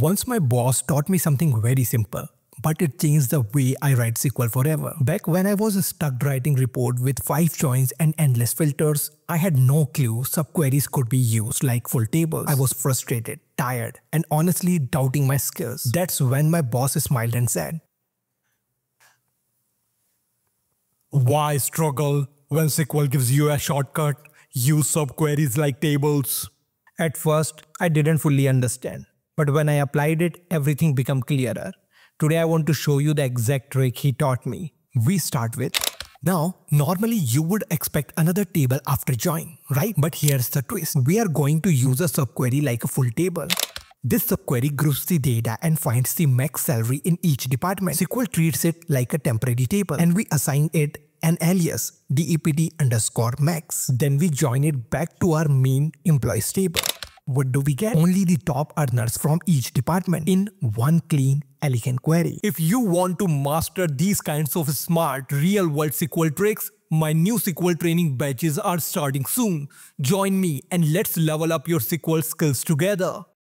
Once my boss taught me something very simple, but it changed the way I write SQL forever. Back when I was stuck writing report with 5 joins and endless filters, I had no clue subqueries could be used like full tables. I was frustrated, tired, and honestly doubting my skills. That's when my boss smiled and said, Why struggle when SQL gives you a shortcut? Use subqueries like tables. At first, I didn't fully understand, but when I applied it, everything became clearer. Today I want to show you the exact trick he taught me. We start with now, normally you would expect another table after join, right? But here's the twist. We are going to use a subquery like a full table. This subquery groups the data and finds the max salary in each department. SQL treats it like a temporary table and we assign it an alias dept underscore max. Then we join it back to our main employees table what do we get? Only the top earners from each department in one clean, elegant query. If you want to master these kinds of smart, real-world SQL tricks, my new SQL training batches are starting soon. Join me and let's level up your SQL skills together.